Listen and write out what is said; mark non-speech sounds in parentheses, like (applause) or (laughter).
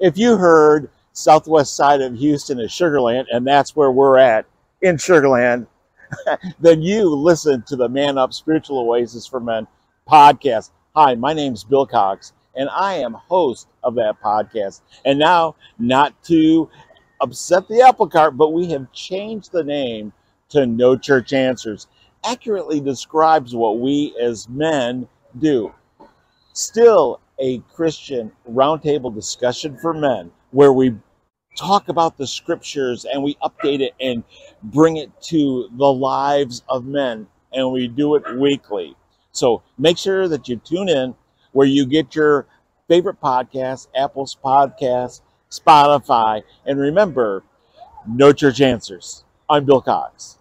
If you heard southwest side of Houston is Sugar Land, and that's where we're at in Sugar Land, (laughs) then you listen to the Man Up Spiritual Oasis for Men podcast. Hi, my name's Bill Cox, and I am host of that podcast. And now, not to upset the apple cart, but we have changed the name to No Church Answers. Accurately describes what we as men do. Still a Christian roundtable discussion for men where we talk about the scriptures and we update it and bring it to the lives of men and we do it weekly. So make sure that you tune in where you get your favorite podcasts, Apple's podcast, Spotify, and remember, no church answers. I'm Bill Cox.